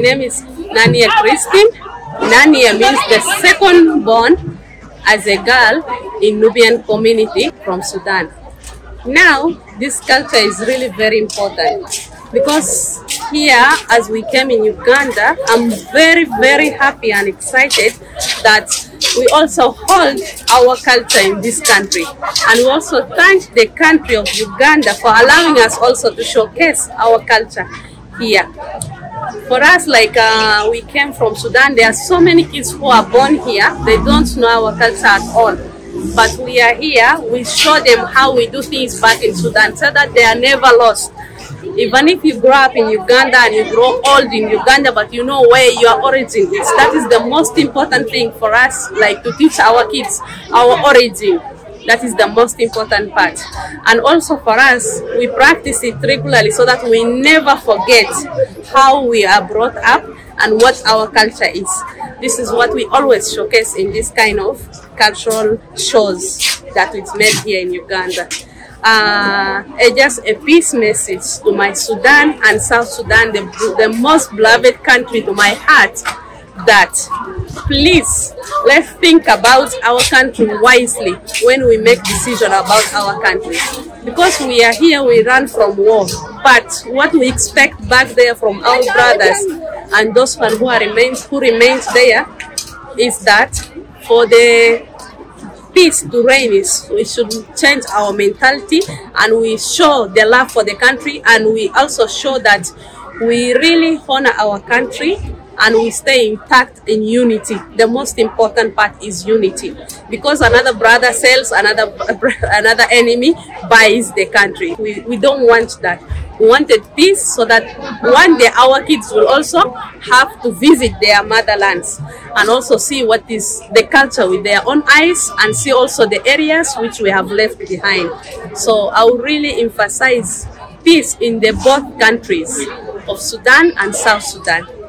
Name is Nania Christine. Nania means the second born as a girl in Nubian community from Sudan. Now, this culture is really very important because here, as we came in Uganda, I'm very, very happy and excited that we also hold our culture in this country. And we also thank the country of Uganda for allowing us also to showcase our culture here. For us, like uh, we came from Sudan, there are so many kids who are born here, they don't know our culture at all. But we are here, we show them how we do things back in Sudan so that they are never lost. Even if you grow up in Uganda and you grow old in Uganda, but you know where your origin is, that is the most important thing for us, like to teach our kids our origin. That is the most important part. And also for us, we practice it regularly so that we never forget how we are brought up and what our culture is. This is what we always showcase in this kind of cultural shows that we've made here in Uganda. Uh, just a peace message to my Sudan and South Sudan, the, the most beloved country to my heart, that please let's think about our country wisely when we make decision about our country. Because we are here we run from war. But what we expect back there from our brothers and those one who are remains who remains there is that for the peace to reign is we should change our mentality and we show the love for the country. And we also show that we really honor our country and we stay intact in unity. The most important part is unity because another brother sells, another another enemy buys the country. We, we don't want that. We wanted peace so that one day our kids will also have to visit their motherlands and also see what is the culture with their own eyes and see also the areas which we have left behind. So I will really emphasize peace in the both countries of Sudan and South Sudan.